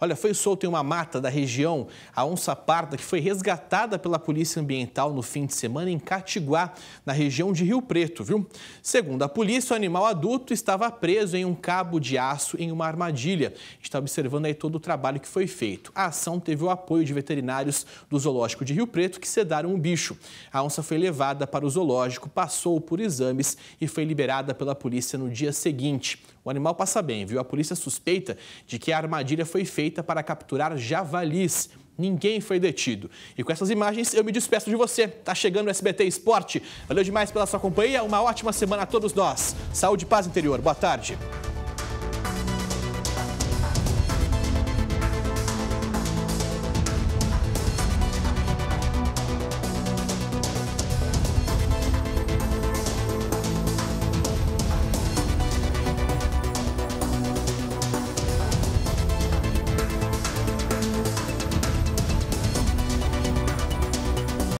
Olha, foi solto em uma mata da região a onça parda que foi resgatada pela Polícia Ambiental no fim de semana em Catiguá, na região de Rio Preto, viu? Segundo a polícia, o animal adulto estava preso em um cabo de aço em uma armadilha. Está observando aí todo o trabalho que foi feito. A ação teve o apoio de veterinários do Zoológico de Rio Preto que sedaram o bicho. A onça foi levada para o zoológico, passou por exames e foi liberada pela polícia no dia seguinte. O animal passa bem, viu? A polícia suspeita de que a armadilha foi feita para capturar javalis. Ninguém foi detido. E com essas imagens eu me despeço de você. Tá chegando o SBT Esporte. Valeu demais pela sua companhia. Uma ótima semana a todos nós. Saúde paz interior. Boa tarde.